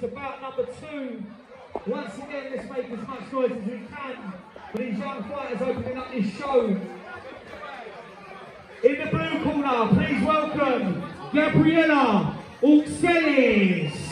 to bout number two. Once again, let's make as much noise as we can for these young fighters opening up this show. In the blue corner, please welcome Gabriela Aukskelis.